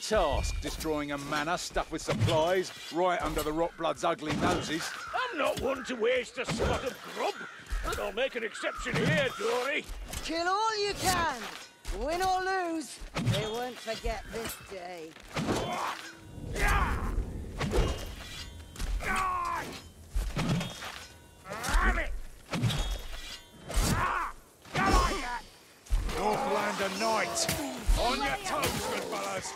task destroying a manor stuffed with supplies right under the Rotblood's ugly noses. I'm not one to waste a spot of grub, but I'll make an exception here, Dory. Kill all you can. Win or lose, they won't forget this day. Ah, ah, ah, Northlander Knight! On your toes, good fellas!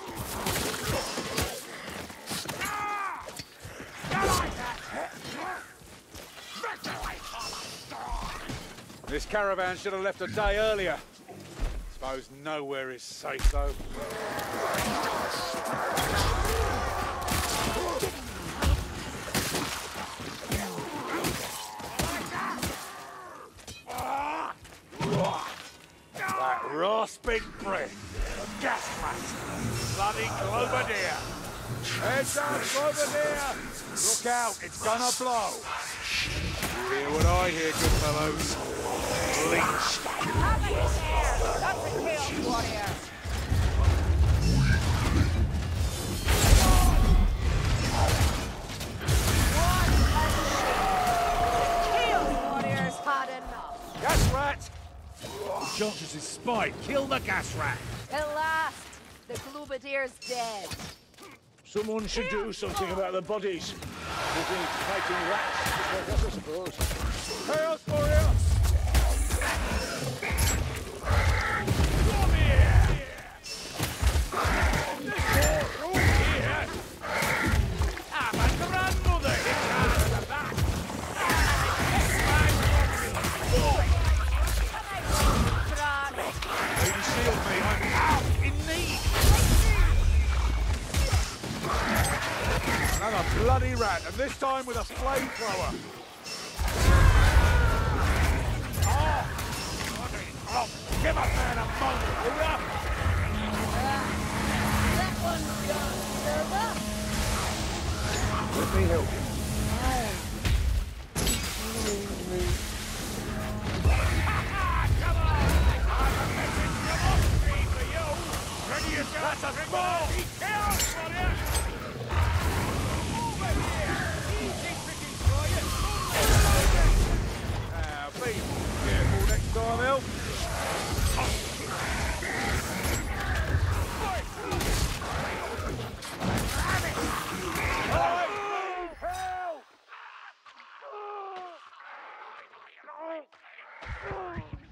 This caravan should have left a day earlier. Suppose nowhere is safe, though. Rasping breath, a gas mask, bloody Globadier. Heads up, Globadier! Look out, it's gonna blow. You hear what I hear, good fellows? Bleach. Warriors Chances is spite. Kill the gas rat. At last, the Globadier's dead. Someone should do something about the bodies. Busy fighting rats, I suppose. Chaos Another bloody rat, and this time with a flamethrower. Oh! Oh, give a man a moment, will ya? That one's gone, Silver. Let me help you. Come on! I'm Romeo. Help!